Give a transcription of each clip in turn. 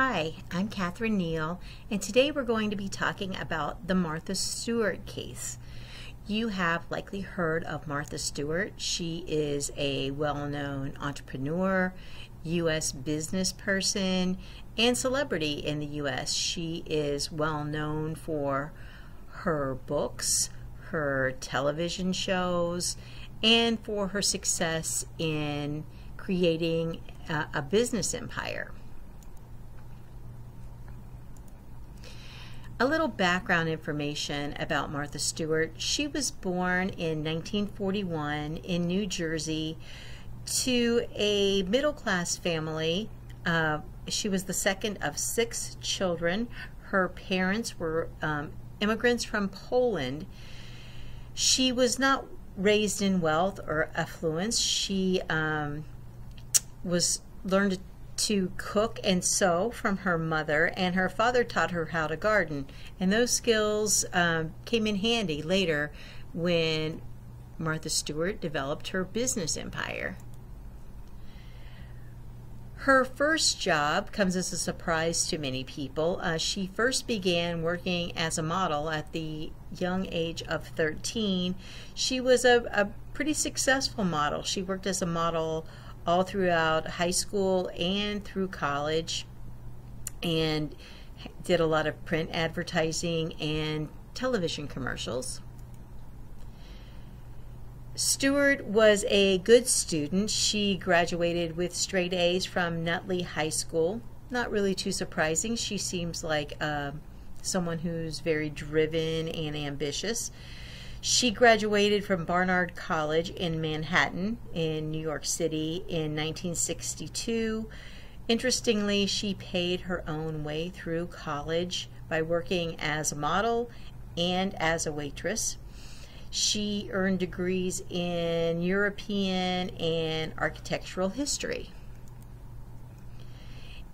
Hi, I'm Catherine Neal, and today we're going to be talking about the Martha Stewart case. You have likely heard of Martha Stewart. She is a well known entrepreneur, U.S. business person, and celebrity in the U.S. She is well known for her books, her television shows, and for her success in creating a, a business empire. A little background information about Martha Stewart. She was born in 1941 in New Jersey to a middle class family. Uh, she was the second of six children. Her parents were um, immigrants from Poland. She was not raised in wealth or affluence. She um, was learned to cook and sew from her mother, and her father taught her how to garden. And those skills um, came in handy later when Martha Stewart developed her business empire. Her first job comes as a surprise to many people. Uh, she first began working as a model at the young age of 13. She was a, a pretty successful model. She worked as a model all throughout high school and through college and did a lot of print advertising and television commercials. Stewart was a good student. She graduated with straight A's from Nutley High School. Not really too surprising. She seems like uh, someone who's very driven and ambitious. She graduated from Barnard College in Manhattan in New York City in 1962. Interestingly, she paid her own way through college by working as a model and as a waitress. She earned degrees in European and architectural history.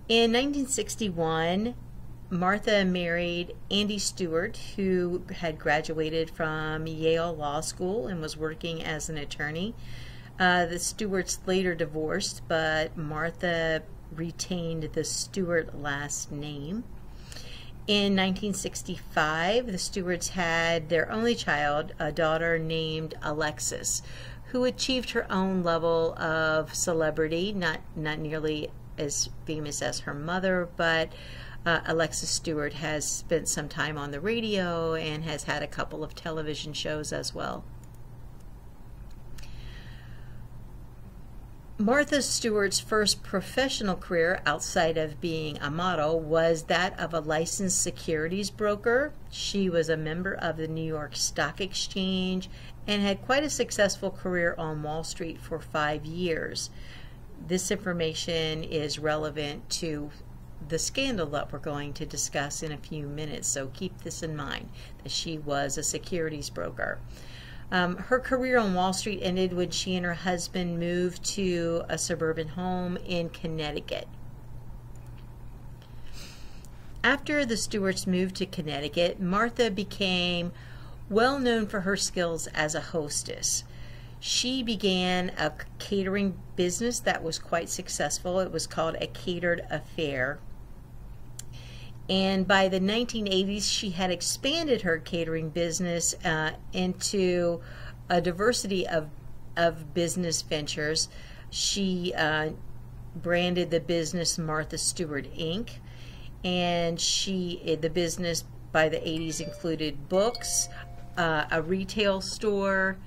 In 1961, Martha married Andy Stewart, who had graduated from Yale Law School and was working as an attorney. Uh, the Stewarts later divorced, but Martha retained the Stewart last name. In 1965, the Stewarts had their only child, a daughter named Alexis, who achieved her own level of celebrity, not, not nearly as famous as her mother, but uh, Alexis Stewart has spent some time on the radio and has had a couple of television shows as well. Martha Stewart's first professional career outside of being a model was that of a licensed securities broker. She was a member of the New York Stock Exchange and had quite a successful career on Wall Street for five years. This information is relevant to the scandal that we're going to discuss in a few minutes. So keep this in mind that she was a securities broker. Um, her career on Wall Street ended when she and her husband moved to a suburban home in Connecticut. After the Stewarts moved to Connecticut, Martha became well known for her skills as a hostess. She began a catering business that was quite successful. It was called a catered affair. And by the 1980s, she had expanded her catering business uh, into a diversity of, of business ventures. She uh, branded the business Martha Stewart Inc. And she, the business by the 80s included books, uh, a retail store,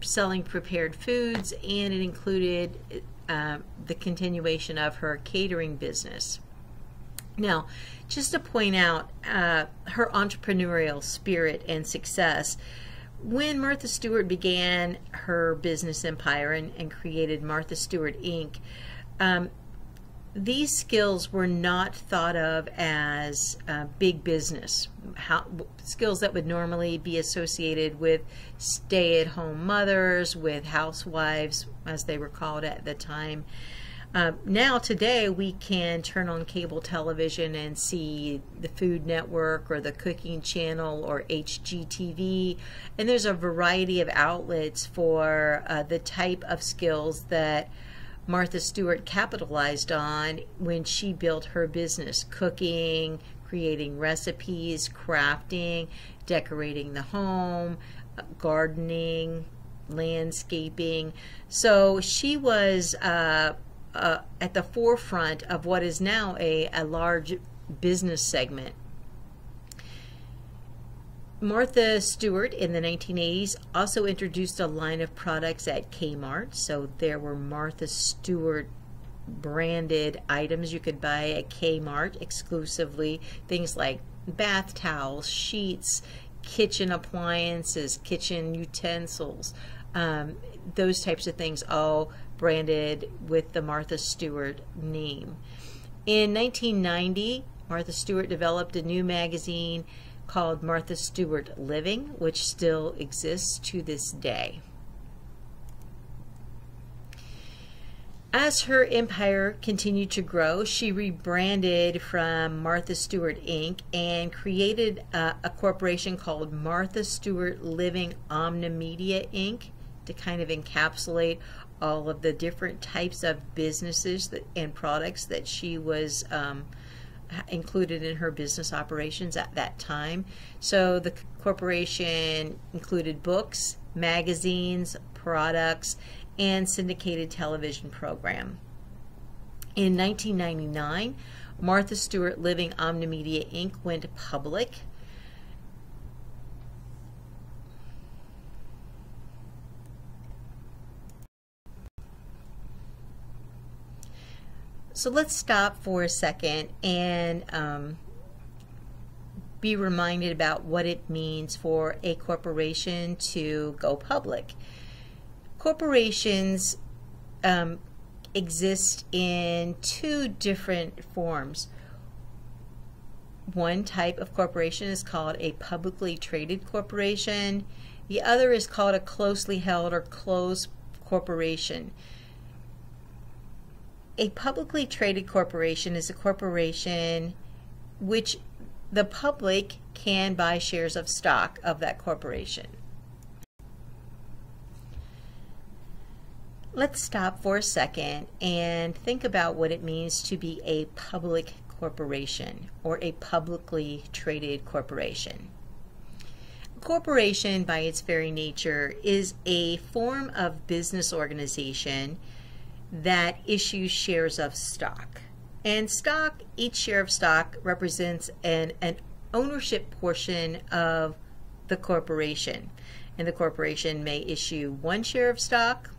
selling prepared foods, and it included uh, the continuation of her catering business. Now, just to point out uh, her entrepreneurial spirit and success, when Martha Stewart began her business empire and, and created Martha Stewart Inc., um, these skills were not thought of as uh, big business how, skills that would normally be associated with stay-at-home mothers, with housewives, as they were called at the time. Uh, now, today, we can turn on cable television and see the Food Network or the Cooking Channel or HGTV, and there's a variety of outlets for uh, the type of skills that Martha Stewart capitalized on when she built her business cooking, creating recipes, crafting, decorating the home, gardening, landscaping. So she was uh, uh, at the forefront of what is now a, a large business segment. Martha Stewart in the 1980s also introduced a line of products at Kmart. So there were Martha Stewart branded items you could buy at Kmart exclusively. Things like bath towels, sheets, kitchen appliances, kitchen utensils, um, those types of things, all branded with the Martha Stewart name. In 1990, Martha Stewart developed a new magazine called Martha Stewart Living, which still exists to this day. As her empire continued to grow, she rebranded from Martha Stewart Inc. and created a, a corporation called Martha Stewart Living Omnimedia Inc. to kind of encapsulate all of the different types of businesses that, and products that she was um, included in her business operations at that time. So the corporation included books, magazines, products, and syndicated television program. In 1999, Martha Stewart Living Omnimedia Inc. went public. So let's stop for a second and um, be reminded about what it means for a corporation to go public. Corporations um, exist in two different forms. One type of corporation is called a publicly traded corporation. The other is called a closely held or closed corporation. A publicly traded corporation is a corporation which the public can buy shares of stock of that corporation. Let's stop for a second and think about what it means to be a public corporation or a publicly traded corporation. A corporation, by its very nature, is a form of business organization that issues shares of stock. And stock, each share of stock represents an, an ownership portion of the corporation. And the corporation may issue one share of stock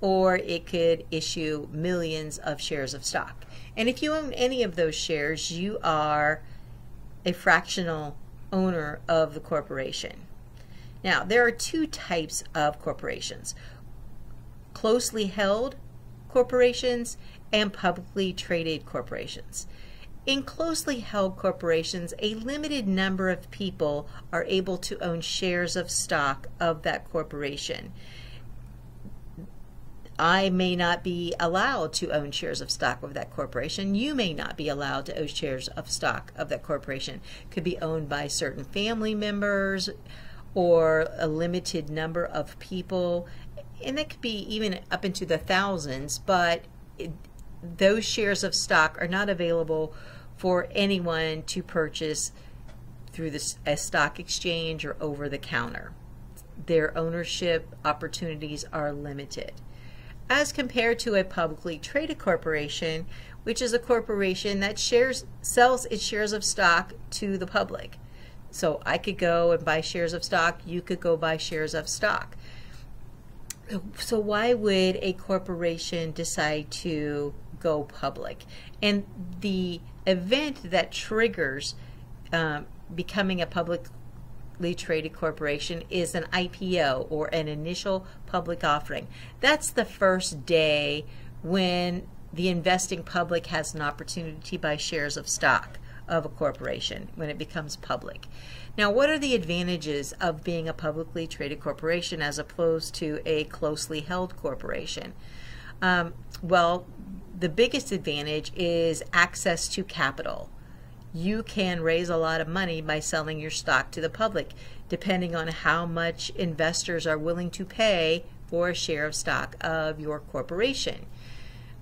or it could issue millions of shares of stock. And if you own any of those shares, you are a fractional owner of the corporation. Now, there are two types of corporations closely held corporations and publicly traded corporations. In closely held corporations, a limited number of people are able to own shares of stock of that corporation. I may not be allowed to own shares of stock of that corporation. You may not be allowed to own shares of stock of that corporation. Could be owned by certain family members or a limited number of people. And that could be even up into the thousands, but it, those shares of stock are not available for anyone to purchase through this, a stock exchange or over the counter. Their ownership opportunities are limited as compared to a publicly traded corporation, which is a corporation that shares sells its shares of stock to the public. So I could go and buy shares of stock, you could go buy shares of stock. So why would a corporation decide to go public? And the event that triggers um, becoming a publicly traded corporation is an IPO or an initial public offering. That's the first day when the investing public has an opportunity to buy shares of stock of a corporation when it becomes public. Now, what are the advantages of being a publicly traded corporation as opposed to a closely held corporation? Um, well, the biggest advantage is access to capital you can raise a lot of money by selling your stock to the public, depending on how much investors are willing to pay for a share of stock of your corporation.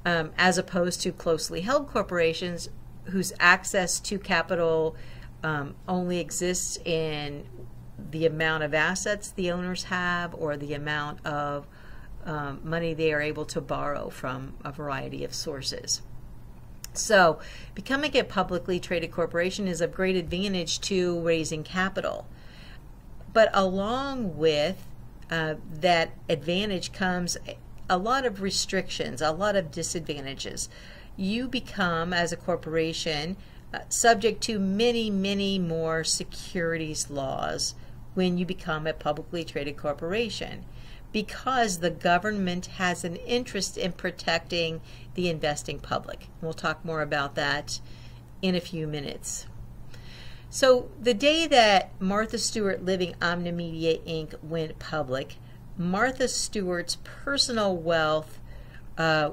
um, as opposed to closely held corporations whose access to capital um, only exists in the amount of assets the owners have or the amount of um, money they are able to borrow from a variety of sources. So, becoming a publicly traded corporation is of great advantage to raising capital. But along with uh, that advantage comes a lot of restrictions, a lot of disadvantages. You become, as a corporation, uh, subject to many, many more securities laws when you become a publicly traded corporation because the government has an interest in protecting the investing public. We'll talk more about that in a few minutes. So, the day that Martha Stewart Living Omnimedia Inc. went public, Martha Stewart's personal wealth uh,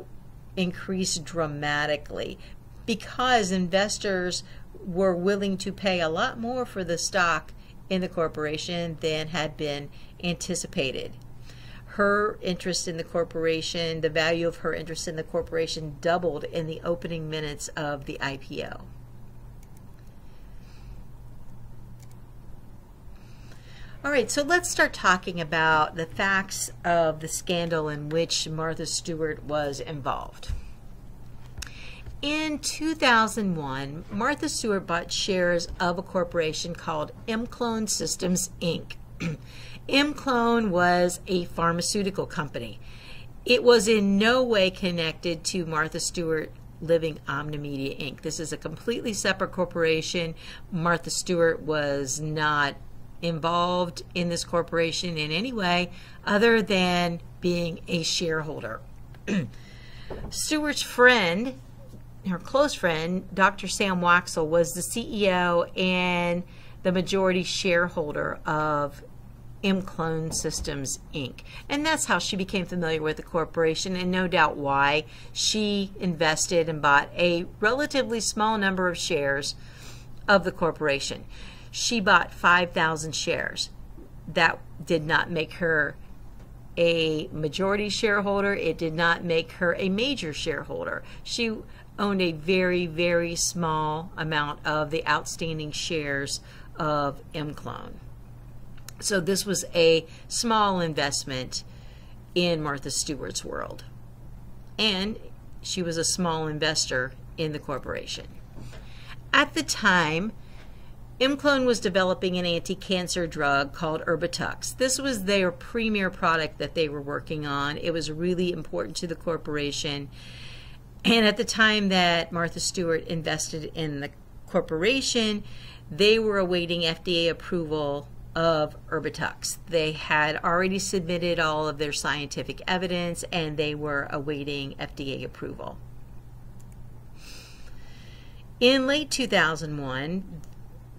increased dramatically because investors were willing to pay a lot more for the stock in the corporation than had been anticipated her interest in the corporation, the value of her interest in the corporation doubled in the opening minutes of the IPO. All right, so let's start talking about the facts of the scandal in which Martha Stewart was involved. In 2001, Martha Stewart bought shares of a corporation called ImClone Systems, Inc. ImClone was a pharmaceutical company. It was in no way connected to Martha Stewart Living Omnimedia Inc. This is a completely separate corporation. Martha Stewart was not involved in this corporation in any way other than being a shareholder. Stewart's friend, her close friend, Dr. Sam Waksal, was the CEO and the majority shareholder of ImClone Systems Inc. And that's how she became familiar with the corporation, and no doubt why. She invested and bought a relatively small number of shares of the corporation. She bought 5,000 shares. That did not make her a majority shareholder, it did not make her a major shareholder. She owned a very, very small amount of the outstanding shares of ImClone. So this was a small investment in Martha Stewart's world. And she was a small investor in the corporation. At the time, ImClone was developing an anti-cancer drug called Erbitux. This was their premier product that they were working on. It was really important to the corporation. And at the time that Martha Stewart invested in the corporation, they were awaiting FDA approval of Erbitux. They had already submitted all of their scientific evidence and they were awaiting FDA approval. In late 2001,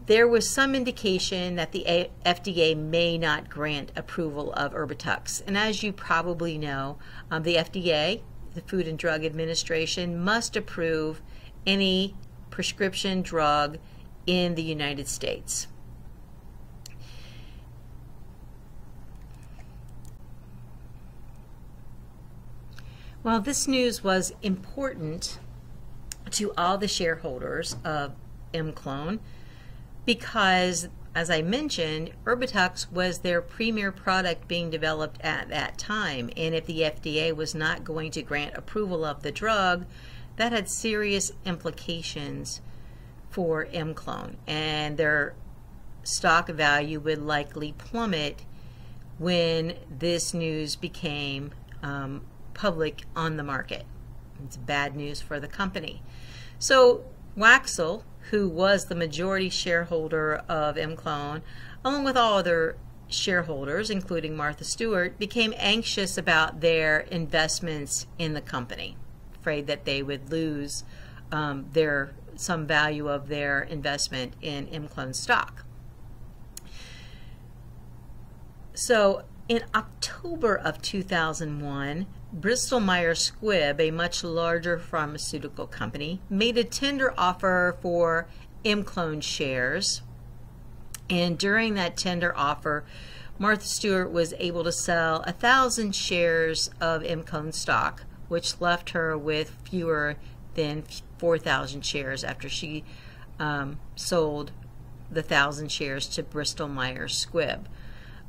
there was some indication that the FDA may not grant approval of Erbitux. And as you probably know, um, the FDA, the Food and Drug Administration, must approve any prescription drug in the United States. Well, this news was important to all the shareholders of ImClone because, as I mentioned, Erbitux was their premier product being developed at that time. And if the FDA was not going to grant approval of the drug, that had serious implications for ImClone. And their stock value would likely plummet when this news became um, public on the market. It's bad news for the company. So Waksal, who was the majority shareholder of ImClone, along with all other shareholders, including Martha Stewart, became anxious about their investments in the company, afraid that they would lose um, their some value of their investment in ImClone stock. So in October of 2001, Bristol Myers Squibb, a much larger pharmaceutical company, made a tender offer for ImClone shares. And during that tender offer, Martha Stewart was able to sell a thousand shares of ImClone stock, which left her with fewer than 4,000 shares after she um, sold the 1,000 shares to Bristol Myers Squibb.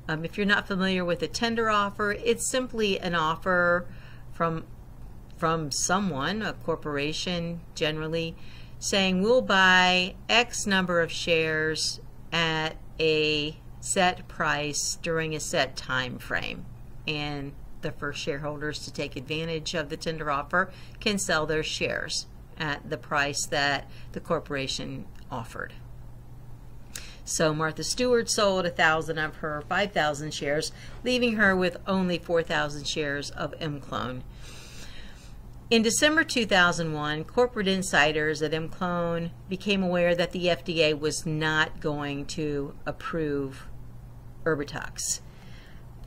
Um, if you're not familiar with a tender offer, it's simply an offer from from someone, a corporation generally, saying we'll buy X number of shares at a set price during a set time frame. And the first shareholders to take advantage of the tender offer can sell their shares at the price that the corporation offered. So Martha Stewart sold a thousand of her 5,000 shares, leaving her with only 4,000 shares of ImClone. In December 2001, corporate insiders at ImClone became aware that the FDA was not going to approve Erbitux.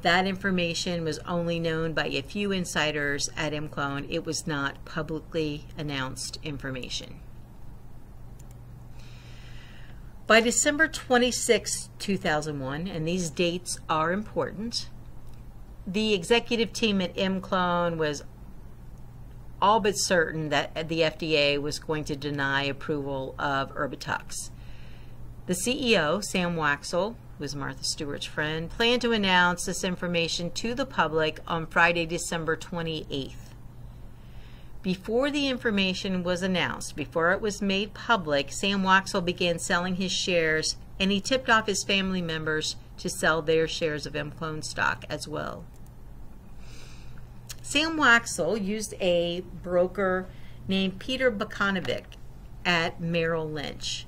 That information was only known by a few insiders at ImClone. It was not publicly announced information. By December 26, 2001, and these dates are important, the executive team at ImClone was all but certain that the FDA was going to deny approval of Erbitux. The CEO, Sam Waksal, who was Martha Stewart's friend, planned to announce this information to the public on Friday, December 28th. Before the information was announced, before it was made public, Sam Waksal began selling his shares and he tipped off his family members to sell their shares of ImClone stock as well. Sam Waksal used a broker named Peter Bacanovic at Merrill Lynch.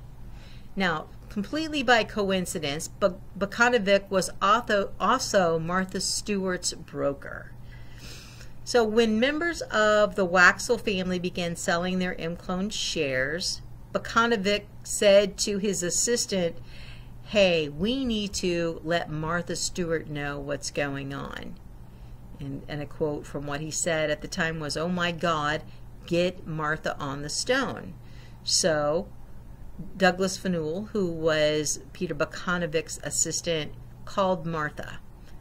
Now, completely by coincidence, Bacanovic was also Martha Stewart's broker. So when members of the Waksal family began selling their ImClone shares, Bacanovic said to his assistant, hey, we need to let Martha Stewart know what's going on. And, and a quote from what he said at the time was, oh my God, get Martha on the stone. So Douglas Faneuil, who was Peter Bacanovic's assistant, called Martha.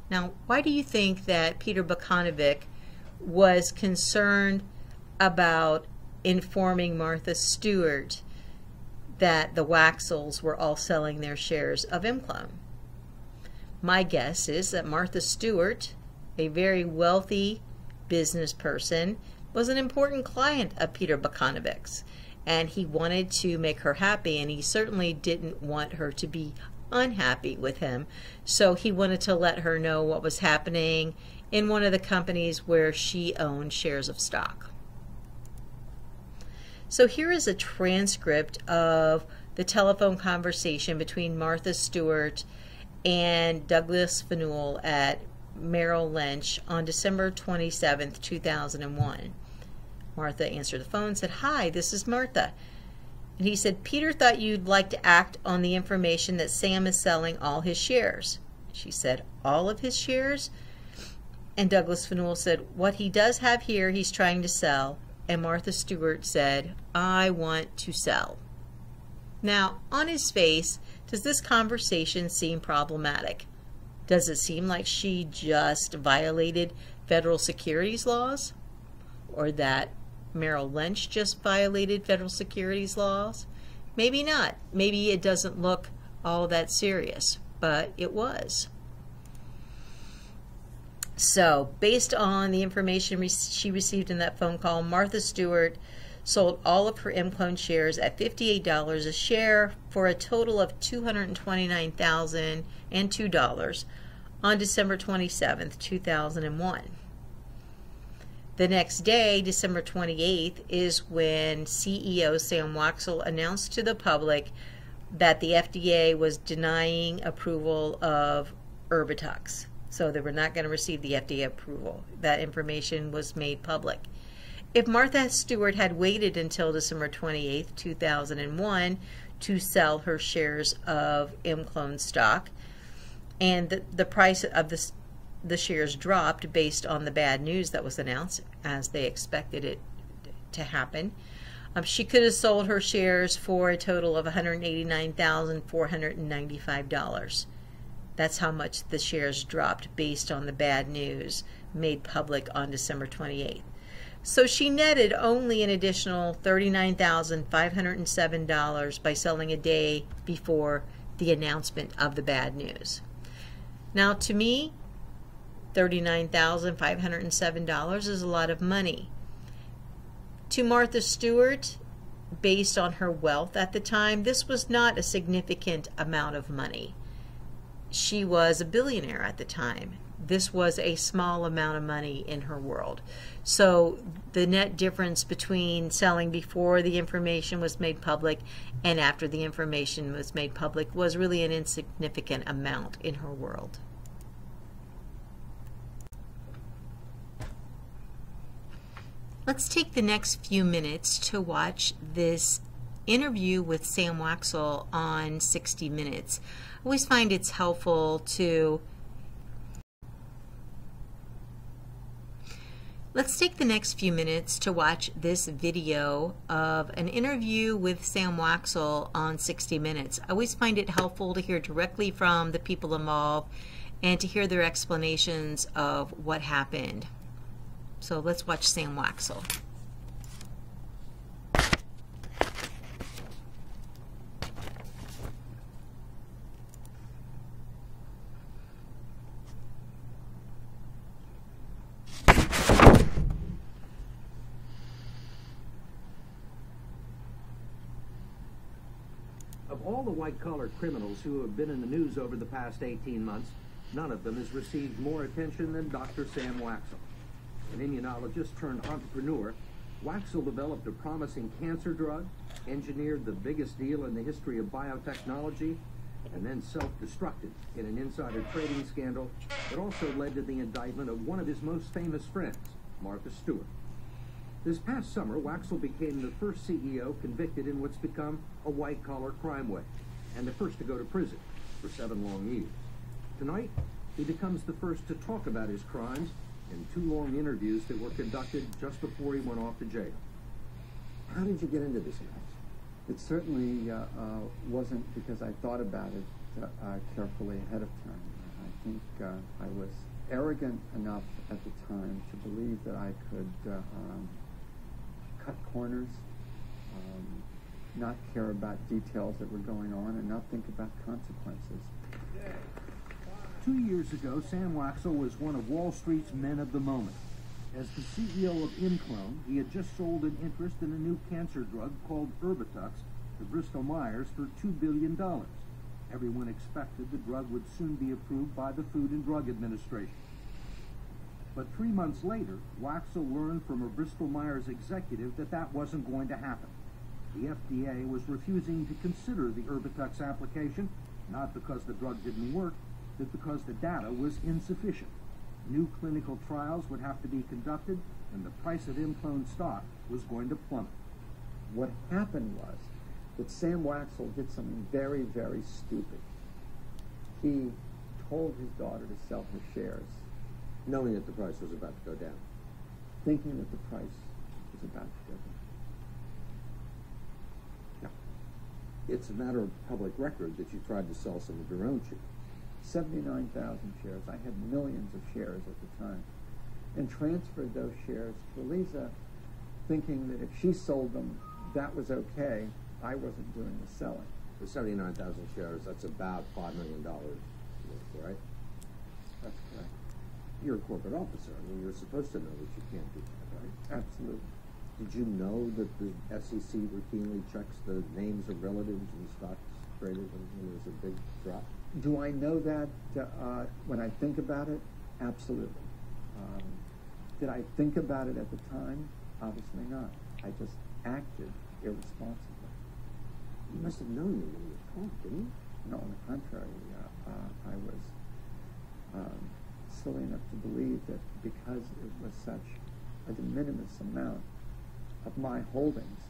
Now, why do you think that Peter Bacanovic was concerned about informing Martha Stewart that the Waksals were all selling their shares of ImClone? My guess is that Martha Stewart a very wealthy business person, was an important client of Peter Bacanovic's. And he wanted to make her happy, and he certainly didn't want her to be unhappy with him. So he wanted to let her know what was happening in one of the companies where she owned shares of stock. So here is a transcript of the telephone conversation between Martha Stewart and Douglas Faneuil at Merrill Lynch on December 27, 2001. Martha answered the phone and said, Hi, this is Martha. And he said, Peter thought you'd like to act on the information that Sam is selling all his shares. She said, All of his shares? And Douglas Faneuil said, What he does have here, he's trying to sell. And Martha Stewart said, I want to sell. Now, on his face, does this conversation seem problematic? Does it seem like she just violated federal securities laws? Or that Merrill Lynch just violated federal securities laws? Maybe not. Maybe it doesn't look all that serious, but it was. So, based on the information re she received in that phone call, Martha Stewart sold all of her ImClone shares at $58 a share for a total of $229,002 on December 27, 2001. The next day, December 28th, is when CEO Sam Waksal announced to the public that the FDA was denying approval of Erbitux. So they were not going to receive the FDA approval. That information was made public. If Martha Stewart had waited until December 28, 2001 to sell her shares of ImClone stock, and the, the price of the, the shares dropped based on the bad news that was announced, as they expected it to happen. Um, she could have sold her shares for a total of $189,495. That's how much the shares dropped based on the bad news made public on December 28th. So she netted only an additional $39,507 by selling a day before the announcement of the bad news. Now, to me, $39,507 is a lot of money. To Martha Stewart, based on her wealth at the time, this was not a significant amount of money. She was a billionaire at the time. This was a small amount of money in her world. So the net difference between selling before the information was made public and after the information was made public was really an insignificant amount in her world. Let's take the next few minutes to watch this interview with Sam Waksal on 60 Minutes. I always find it's helpful to Let's take the next few minutes to watch this video of an interview with Sam Waksal on 60 Minutes. I always find it helpful to hear directly from the people involved and to hear their explanations of what happened. So let's watch Sam Waksal. Of all the white-collar criminals who have been in the news over the past 18 months, none of them has received more attention than Dr. Sam Waksal. An immunologist turned entrepreneur, Waksal developed a promising cancer drug, engineered the biggest deal in the history of biotechnology, and then self-destructed in an insider trading scandal that also led to the indictment of one of his most famous friends, Martha Stewart. This past summer, Waksal became the first CEO convicted in what's become a white-collar crime wave, and the first to go to prison for seven long years. Tonight, he becomes the first to talk about his crimes in two long interviews that were conducted just before he went off to jail. How did you get into this mess? It certainly uh, uh, wasn't because I thought about it uh carefully ahead of time. I think uh, I was arrogant enough at the time to believe that I could uh, um, cut corners, um, not care about details that were going on, and not think about consequences. Two years ago, Sam Waksal was one of Wall Street's men of the moment. As the CEO of ImClone, he had just sold an interest in a new cancer drug called Erbitux to Bristol Myers for $2 billion. Everyone expected the drug would soon be approved by the Food and Drug Administration. But three months later, Waksal learned from a Bristol Myers executive that that wasn't going to happen. The FDA was refusing to consider the Erbitux application, not because the drug didn't work, but because the data was insufficient. New clinical trials would have to be conducted, and the price of ImClone stock was going to plummet. What happened was that Sam Waksal did something very, very stupid. He told his daughter to sell her shares, knowing that the price was about to go down. Thinking that the price was about to go down. It's a matter of public record that you tried to sell some of your own shares. 79,000 shares. I had millions of shares at the time. And transferred those shares to Aliza, thinking that if she sold them, that was okay. I wasn't doing the selling. For 79,000 shares, that's about $5 million, worth, right? That's correct. You're a corporate officer. I mean, you're supposed to know that you can't do that, right? Absolutely. Did you know that the SEC routinely checks the names of relatives and stocks traded when there's a big drop? Do I know that uh, when I think about it? Absolutely. Um, did I think about it at the time? Obviously not. I just acted irresponsibly. You must have known when you talked, didn't you? No, on the contrary. Uh, uh, I was um, silly enough to believe that because it was such a de minimis amount of my holdings,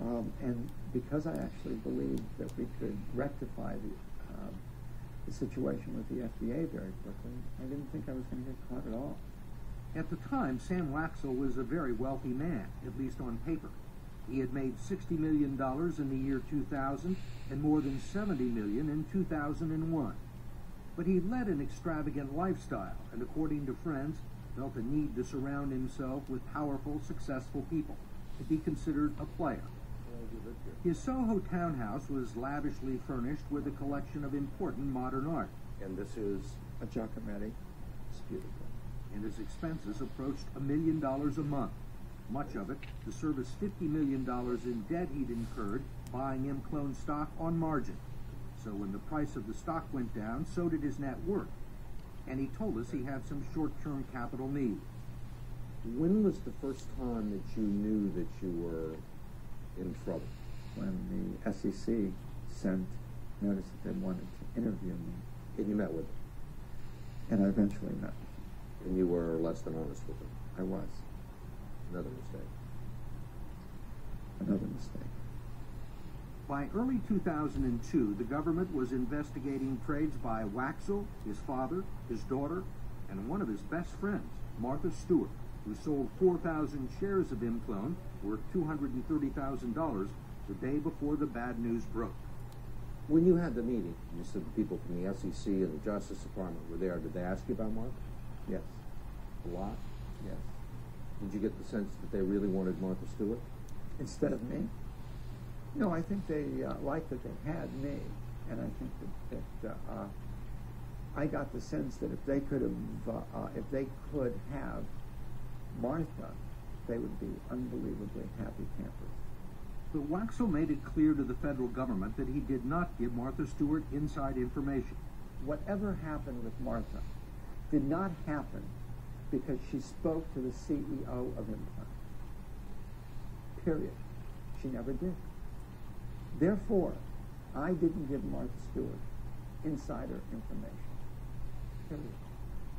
um, and because I actually believed that we could rectify the um, the situation with the FDA very quickly, I didn't think I was going to get caught at all. At the time, Sam Waksal was a very wealthy man, at least on paper. He had made $60 million in the year 2000 and more than 70 million in 2001. But he led an extravagant lifestyle, and according to friends, felt a need to surround himself with powerful, successful people, to be considered a player. His Soho townhouse was lavishly furnished with a collection of important modern art. And this is A Giacometti. It's beautiful. and his expenses approached a million dollars a month, much of it to service $50 million in debt he'd incurred buying ImClone stock on margin. So when the price of the stock went down, so did his net worth. And he told us he had some short-term capital needs. when was the first time that you knew that you were in trouble? When the SEC sent notice that they wanted to interview me, And you met with them, and I eventually met. and you were less than honest with them. I was. Another mistake. Another mistake. By early 2002, the government was investigating trades by Waksal, his father, his daughter, and one of his best friends, Martha Stewart, who sold 4,000 shares of ImClone worth $230,000 the day before the bad news broke. When you had the meeting, you said the people from the SEC and the Justice Department were there. Did they ask you about Mark? Yes. A lot? Yes. Did you get the sense that they really wanted Martha Stewart? Instead of me? No, I think they uh, liked that they had me, and I think that, that uh, I got the sense that if they could have, uh, uh, if they could have Martha, they would be unbelievably happy campers. But Waksal made it clear to the federal government that he did not give Martha Stewart inside information. Whatever happened with Martha did not happen because she spoke to the CEO of ImClone. Period. She never did. Therefore, I didn't give Martha Stewart insider information.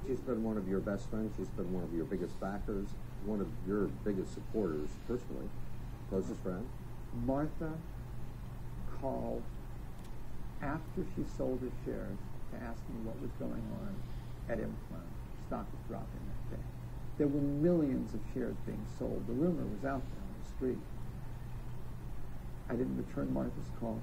She's been one of your best friends. She's been one of your biggest backers, one of your biggest supporters personally, closest friend. Martha called after she sold her shares to ask me what was going on at ImClone. Stock was dropping that day. There were millions of shares being sold. The rumor was out there on the street. I didn't return Martha's call.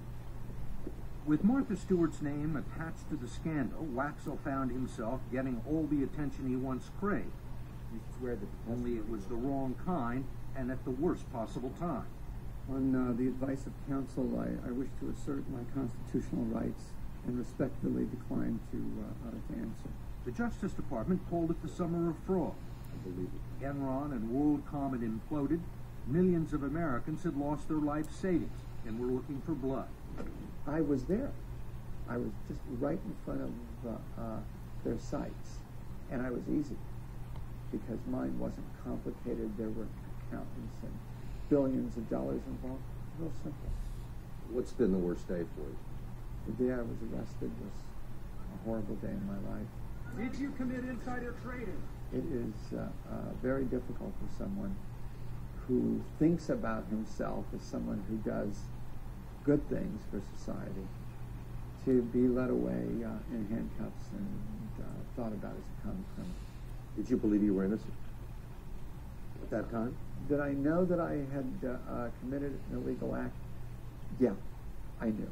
With Martha Stewart's name attached to the scandal, Waksal found himself getting all the attention he once craved. You swear that Only it was the wrong kind and at the worst possible time. On uh, the advice of counsel, I, I wish to assert my constitutional rights and respectfully decline to, uh, uh, to answer. The Justice Department called it the summer of fraud. I believe it. Enron and WorldCom had imploded. Millions of Americans had lost their life savings and were looking for blood. I was there. I was just right in front of uh, uh, their sites, and I was easy because mine wasn't complicated. There were accountants and billions of dollars involved. Real simple. What's been the worst day for you? The day I was arrested was a horrible day in my life. Did you commit insider trading? It is uh, uh, very difficult for someone who thinks about himself as someone who does good things for society to be led away uh, in handcuffs and uh, thought about as a common criminal. Did you believe you were innocent at that time? Did I know that I had uh, uh, committed an illegal act? Yeah, I knew.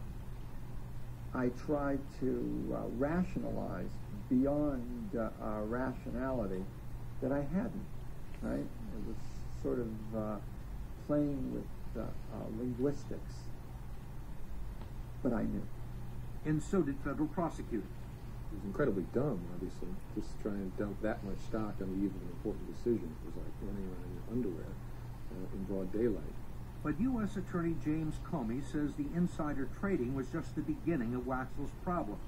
I tried to uh, rationalize beyond uh, uh, rationality that I hadn't, right? It was sort of uh, playing with uh, uh, linguistics, but I knew. And so did federal prosecutors. It was incredibly dumb, obviously. Just trying to try and dump that much stock on even an important decision It was like running around in your underwear uh, in broad daylight. But U.S. Attorney James Comey says the insider trading was just the beginning of Waksal's problems.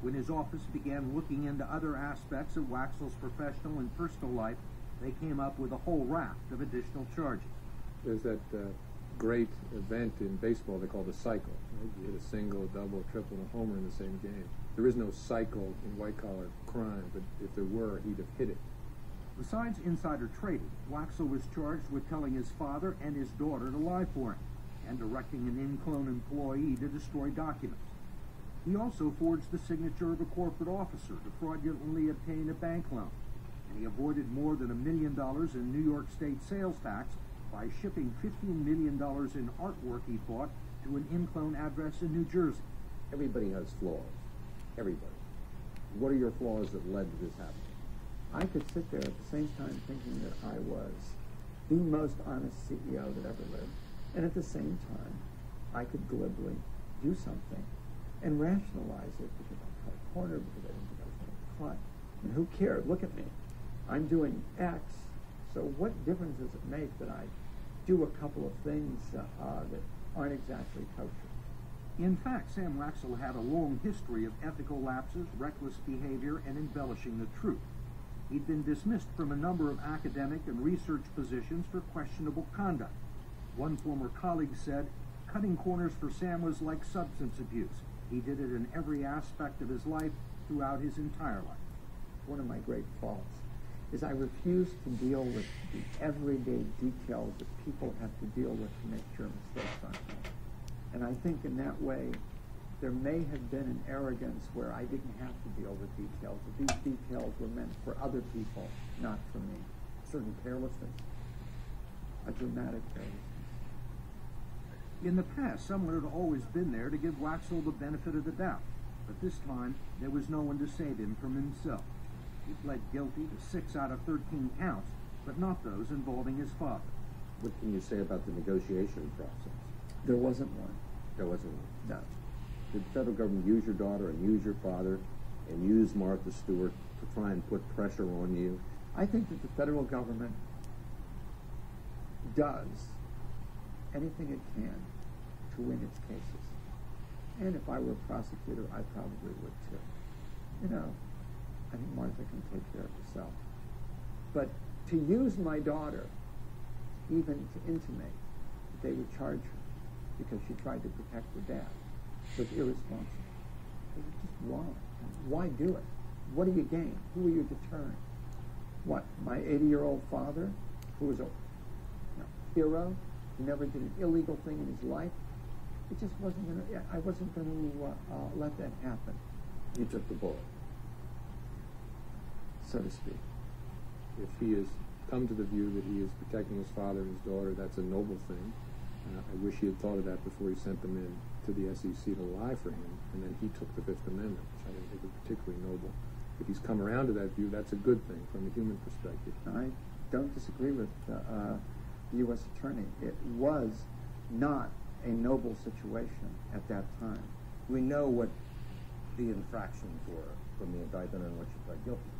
When his office began looking into other aspects of Waksal's professional and personal life, they came up with a whole raft of additional charges. There's that uh, great event in baseball they call the cycle. Right? You hit a single, a double, a triple, and a homer in the same game. There is no cycle in white-collar crime, but if there were, he'd have hit it. Besides insider trading, Waksal was charged with telling his father and his daughter to lie for him and directing an ImClone employee to destroy documents. He also forged the signature of a corporate officer to fraudulently obtain a bank loan, and he avoided more than a million dollars in New York State sales tax by shipping $15 million in artwork he bought to an ImClone address in New Jersey. Everybody has flaws. Everybody. What are your flaws that led to this happening? I could sit there at the same time thinking that I was the most honest CEO that ever lived, and at the same time, I could glibly do something and rationalize it because I cut a corner because I didn't think I was going to caught. And who cared? Look at me. I'm doing X. So what difference does it make that I do a couple of things uh, that aren't exactly kosher? In fact, Sam Waksal had a long history of ethical lapses, reckless behavior, and embellishing the truth. He'd been dismissed from a number of academic and research positions for questionable conduct. One former colleague said, cutting corners for Sam was like substance abuse. He did it in every aspect of his life throughout his entire life. One of my great faults is I refuse to deal with the everyday details that people have to deal with to make sure mistakes aren't made. And I think in that way, there may have been an arrogance where I didn't have to deal with details. That these details were meant for other people, not for me. A Certain carelessness. A dramatic carelessness. In the past, someone had always been there to give Waksal the benefit of the doubt, but this time there was no one to save him from himself. He pled guilty to six out of 13 counts, but not those involving his father. What can you say about the negotiation process? There wasn't one. There wasn't one. No. Did the federal government use your daughter and use your father and use Martha Stewart to try and put pressure on you? I think that the federal government does anything it can to win its cases. And if I were a prosecutor, I probably would too. You know, I think Martha can take care of herself. But to use my daughter, even to intimate that they would charge her because she tried to protect her dad, was irresponsible. It was just wrong. Why do it? What do you gain? Who are you deterring? What, my 80-year-old father, who was a you know, hero, who never did an illegal thing in his life? It just wasn't going to, I wasn't going to uh, uh, let that happen, You took the bullet. So to speak. If he has come to the view that he is protecting his father and his daughter, that's a noble thing. Uh, I wish he had thought of that before he sent them in to the SEC to lie for him, and then he took the Fifth Amendment, which I didn't think was particularly noble. If he's come around to that view, that's a good thing from a human perspective. I don't disagree with uh, uh, the U.S. Attorney. It was not a noble situation at that time. We know what the infractions were from the indictment and what you pled guilty to.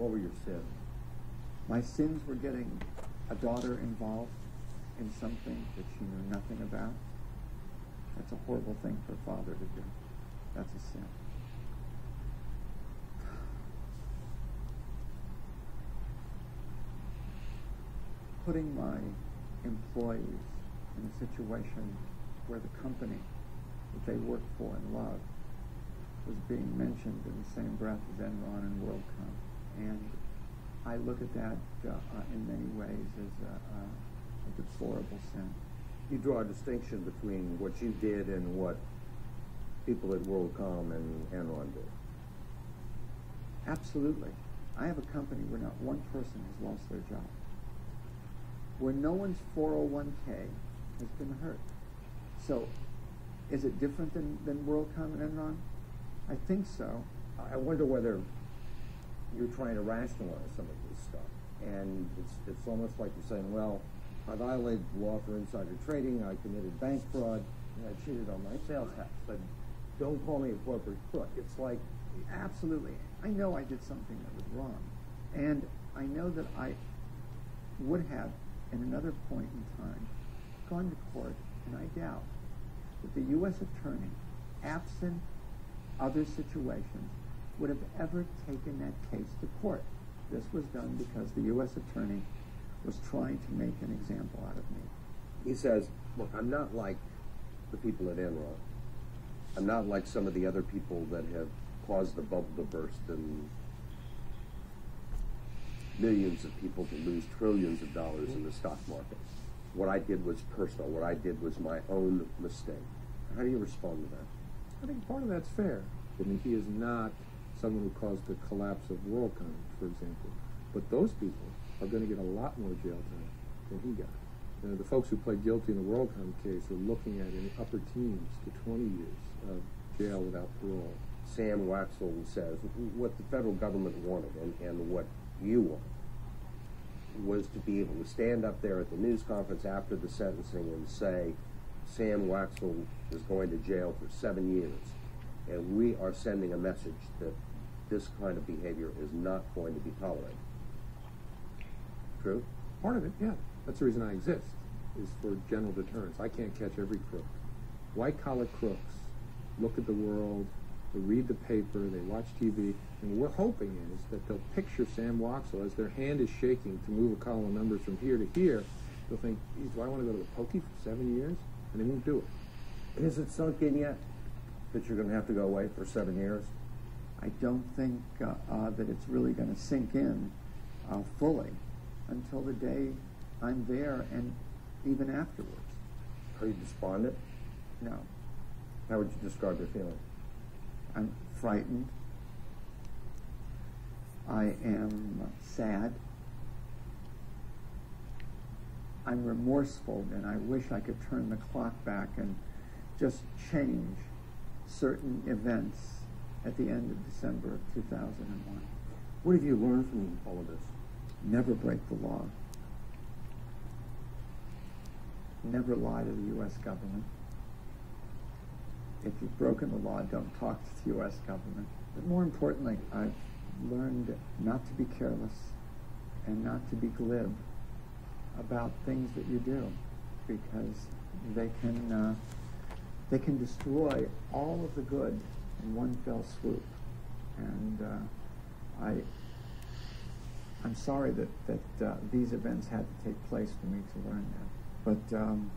What were your sins? My sins were getting a daughter involved in something that she knew nothing about. That's a horrible thing for a father to do. That's a sin. Putting my employees in a situation where the company that they work for and love was being mentioned in the same breath as Enron and WorldCom. And I look at that uh, uh, in many ways as a, a, a deplorable sin. You draw a distinction between what you did and what people at WorldCom and Enron did. Absolutely. I have a company where not one person has lost their job, where no one's 401k has been hurt. So, is it different than, than WorldCom and Enron? I think so. I wonder whether you're trying to rationalize some of this stuff. And it's, it's almost like you're saying, well, I violated the law for insider trading, I committed bank fraud, and I cheated on my sales tax, but don't call me a corporate crook. It's like, Absolutely. I know I did something that was wrong. And I know that I would have, at another point in time, gone to court, and I doubt that the U.S. Attorney, absent other situations, would have ever taken that case to court. This was done because the U.S. Attorney was trying to make an example out of me. he says, look, I'm not like the people at Enron. I'm not like some of the other people that have caused the bubble to burst and millions of people to lose trillions of dollars in the stock market. What I did was personal. What I did was my own mistake. How do you respond to that? I think part of that's fair. I mean, he is not someone who caused the collapse of WorldCom, for example. But those people are going to get a lot more jail time than he got. You know, the folks who pled guilty in the WorldCom case are looking at in upper teens to 20 years of jail without parole. Sam Waksal says what the federal government wanted and, and what you want was to be able to stand up there at the news conference after the sentencing and say, Sam Waksal is going to jail for seven years, and we are sending a message that this kind of behavior is not going to be tolerated. True? Part of it, yeah. That's the reason I exist, is for general deterrence. I can't catch every crook. White collar crooks look at the world, they read the paper, they watch TV, and what we're hoping is that they'll picture Sam Waksal as their hand is shaking to move a column of numbers from here to here. They'll think, geez, do I want to go to the pokey for seven years? And they won't do it. Has it sunk in yet that you're going to have to go away for seven years? I don't think uh, uh, that it's really going to sink in uh, fully until the day I'm there and even afterwards. Are you despondent? No, How would you describe your feeling? I'm frightened. I am sad. I'm remorseful and I wish I could turn the clock back and just change certain events at the end of December of 2001. What have you learned from all of this? Never break the law. Never lie to the U.S. government. If you've broken the law, don't talk to the U.S. government. But more importantly, I've learned not to be careless and not to be glib about things that you do because they can uh, they can destroy all of the good in one fell swoop. And uh, I I'm sorry that that uh, these events had to take place for me to learn that. But um,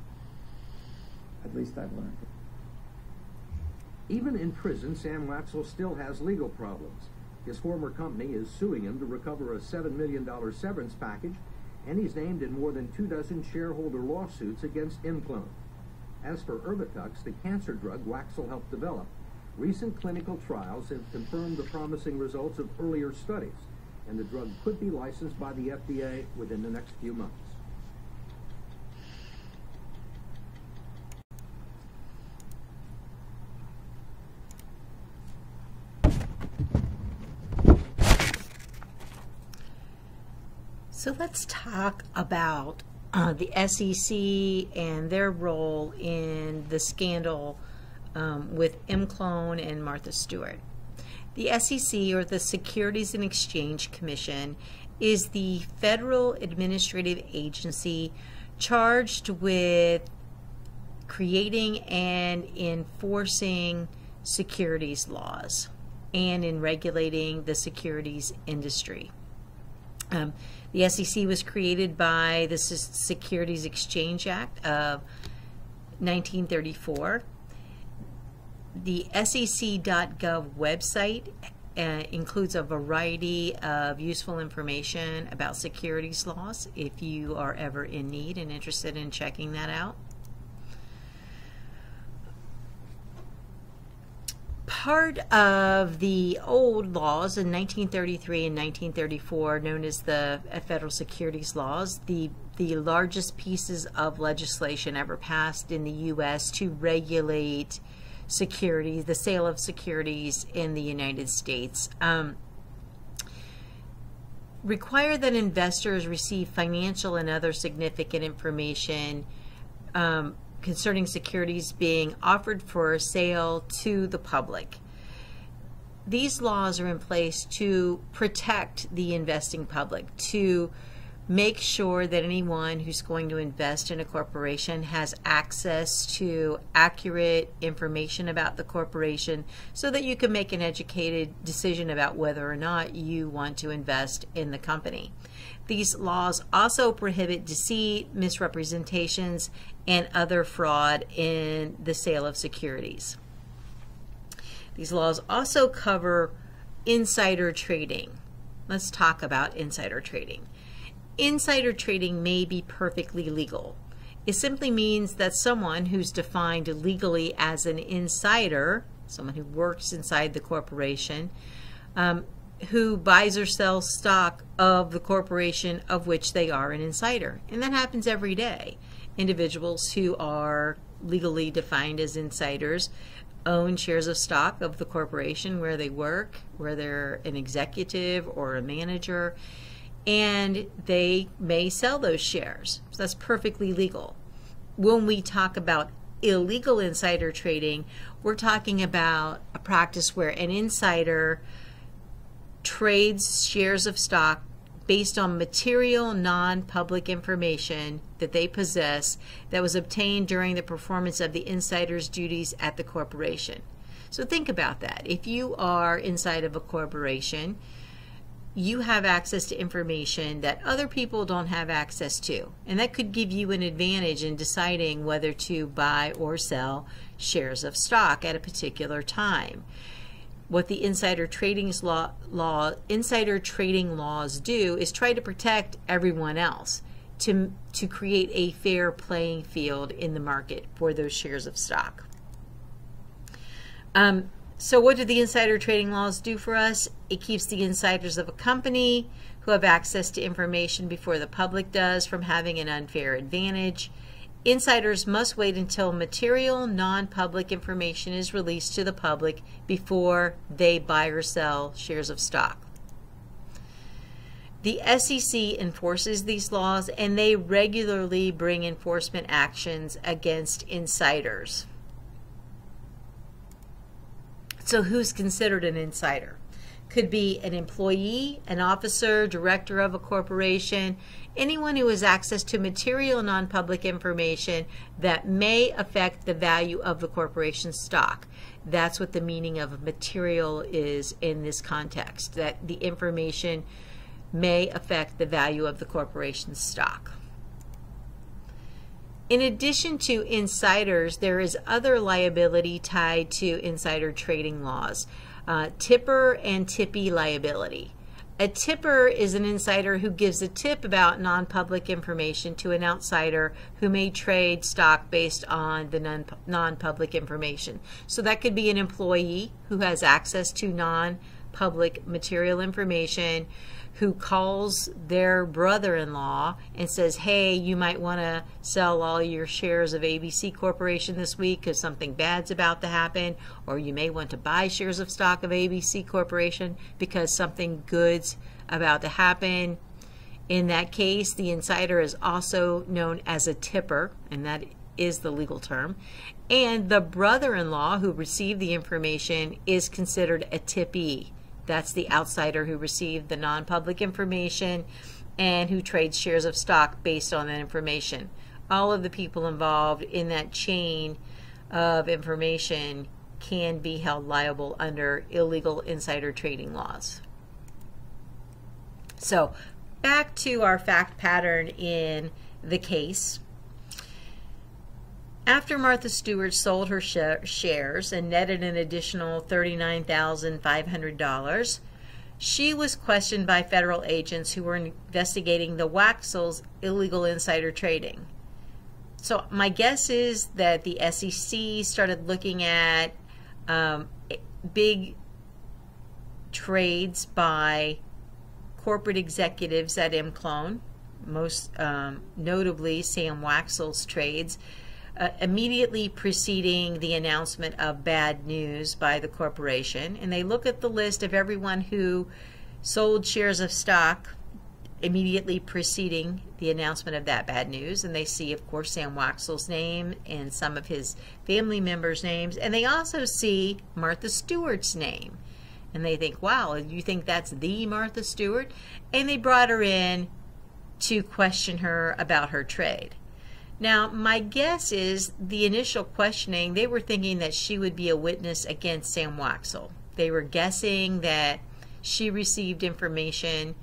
at least I've learned it. Even in prison, Sam Waksal still has legal problems. His former company is suing him to recover a $7 million severance package, and he's named in more than two dozen shareholder lawsuits against ImClone. As for Erbitux, the cancer drug Waksal helped develop, recent clinical trials have confirmed the promising results of earlier studies, and the drug could be licensed by the FDA within the next few months. So let's talk about uh, the SEC and their role in the scandal um, with Clone and Martha Stewart. The SEC, or the Securities and Exchange Commission, is the federal administrative agency charged with creating and enforcing securities laws and in regulating the securities industry. Um, the SEC was created by the Securities Exchange Act of 1934. The SEC.gov website uh, includes a variety of useful information about securities laws if you are ever in need and interested in checking that out. part of the old laws in 1933 and 1934, known as the uh, federal securities laws, the the largest pieces of legislation ever passed in the U.S. to regulate securities, the sale of securities in the United States. Um, require that investors receive financial and other significant information um, concerning securities being offered for sale to the public. These laws are in place to protect the investing public, to make sure that anyone who's going to invest in a corporation has access to accurate information about the corporation so that you can make an educated decision about whether or not you want to invest in the company. These laws also prohibit deceit, misrepresentations, and other fraud in the sale of securities. These laws also cover insider trading. Let's talk about insider trading. Insider trading may be perfectly legal. It simply means that someone who's defined legally as an insider, someone who works inside the corporation, um, who buys or sells stock of the corporation of which they are an insider. And that happens every day individuals who are legally defined as insiders own shares of stock of the corporation where they work, where they're an executive or a manager, and they may sell those shares. So that's perfectly legal. When we talk about illegal insider trading, we're talking about a practice where an insider trades shares of stock based on material non-public information that they possess that was obtained during the performance of the insider's duties at the corporation. So think about that. If you are inside of a corporation, you have access to information that other people don't have access to. And that could give you an advantage in deciding whether to buy or sell shares of stock at a particular time what the insider trading law, law insider trading laws do is try to protect everyone else to to create a fair playing field in the market for those shares of stock. Um, so what do the insider trading laws do for us? It keeps the insiders of a company who have access to information before the public does from having an unfair advantage. Insiders must wait until material, non public information is released to the public before they buy or sell shares of stock. The SEC enforces these laws and they regularly bring enforcement actions against insiders. So, who's considered an insider? Could be an employee, an officer, director of a corporation, anyone who has access to material non-public information that may affect the value of the corporation's stock. That's what the meaning of material is in this context, that the information may affect the value of the corporation's stock. In addition to insiders, there is other liability tied to insider trading laws. Uh, tipper and tippee liability. A tipper is an insider who gives a tip about non-public information to an outsider who may trade stock based on the non-public information. So that could be an employee who has access to non-public material information who calls their brother-in-law and says, hey, you might want to sell all your shares of ABC Corporation this week because something bad's about to happen, or you may want to buy shares of stock of ABC Corporation because something good's about to happen. In that case, the insider is also known as a tipper, and that is the legal term. And the brother-in-law who received the information is considered a tippee. That's the outsider who received the non-public information and who trades shares of stock based on that information. All of the people involved in that chain of information can be held liable under illegal insider trading laws. So back to our fact pattern in the case. After Martha Stewart sold her sh shares and netted an additional $39,500, she was questioned by federal agents who were investigating the Waksals' illegal insider trading. So my guess is that the SEC started looking at um, big trades by corporate executives at ImClone, most um, notably Sam Waksal's trades uh, immediately preceding the announcement of bad news by the corporation. And they look at the list of everyone who sold shares of stock immediately preceding the announcement of that bad news. And they see, of course, Sam Waksal's name and some of his family members' names. And they also see Martha Stewart's name. And they think, wow, you think that's the Martha Stewart? And they brought her in to question her about her trade. Now, my guess is the initial questioning, they were thinking that she would be a witness against Sam Waksal. They were guessing that she received information,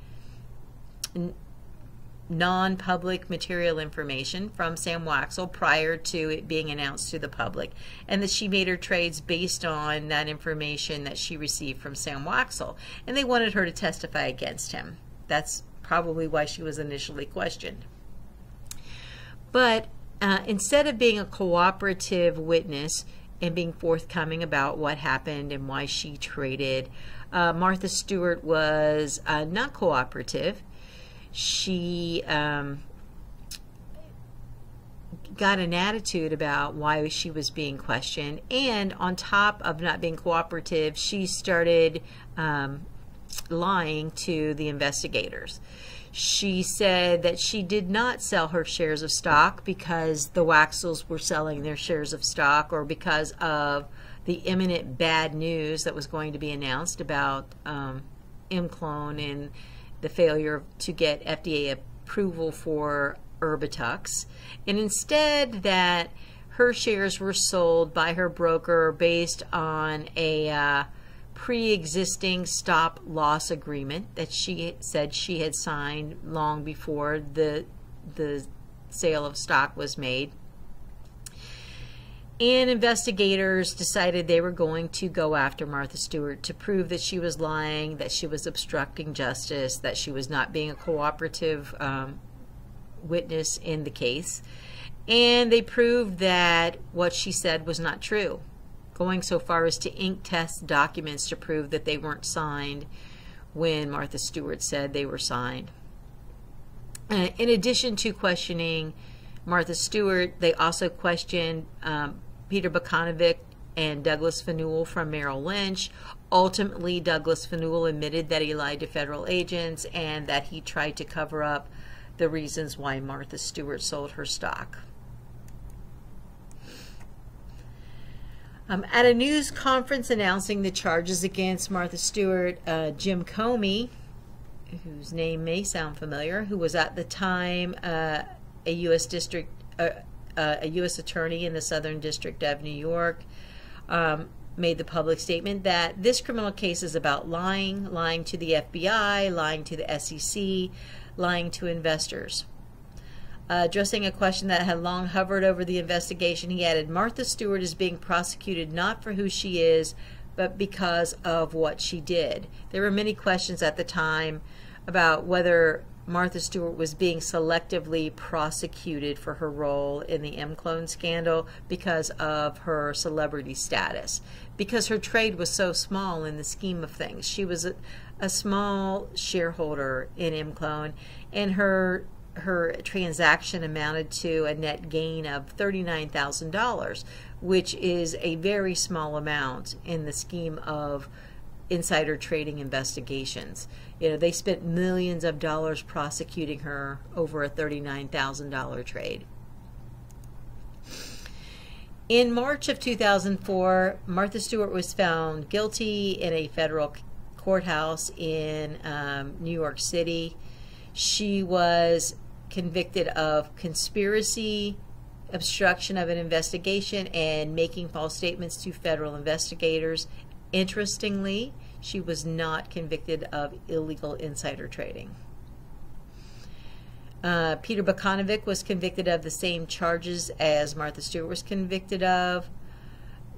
non-public material information from Sam Waksal prior to it being announced to the public, and that she made her trades based on that information that she received from Sam Waksal. And they wanted her to testify against him. That's probably why she was initially questioned. But uh, instead of being a cooperative witness and being forthcoming about what happened and why she traded, uh, Martha Stewart was uh, not cooperative. She um, got an attitude about why she was being questioned. And on top of not being cooperative, she started um, lying to the investigators. She said that she did not sell her shares of stock because the Waksals were selling their shares of stock or because of the imminent bad news that was going to be announced about um, ImClone and the failure to get FDA approval for Erbitux. And instead, that her shares were sold by her broker based on a uh, pre-existing stop loss agreement that she said she had signed long before the the sale of stock was made. And investigators decided they were going to go after Martha Stewart to prove that she was lying, that she was obstructing justice, that she was not being a cooperative um, witness in the case. And they proved that what she said was not true going so far as to ink test documents to prove that they weren't signed when Martha Stewart said they were signed. Uh, in addition to questioning Martha Stewart, they also questioned um, Peter Bacanovic and Douglas Faneuil from Merrill Lynch. Ultimately, Douglas Faneuil admitted that he lied to federal agents and that he tried to cover up the reasons why Martha Stewart sold her stock. Um, at a news conference announcing the charges against Martha Stewart, uh, Jim Comey, whose name may sound familiar, who was at the time uh, a U.S. district, uh, uh a U.S. attorney in the Southern District of New York, um, made the public statement that this criminal case is about lying, lying to the FBI, lying to the SEC, lying to investors. Addressing a question that had long hovered over the investigation, he added, Martha Stewart is being prosecuted not for who she is, but because of what she did. There were many questions at the time about whether Martha Stewart was being selectively prosecuted for her role in the ImClone scandal because of her celebrity status. Because her trade was so small in the scheme of things. She was a, a small shareholder in ImClone, and her her transaction amounted to a net gain of $39,000, which is a very small amount in the scheme of insider trading investigations. You know, they spent millions of dollars prosecuting her over a $39,000 trade. In March of 2004, Martha Stewart was found guilty in a federal courthouse in um, New York City. She was convicted of conspiracy, obstruction of an investigation, and making false statements to federal investigators. Interestingly, she was not convicted of illegal insider trading. Uh, Peter Bacanovic was convicted of the same charges as Martha Stewart was convicted of.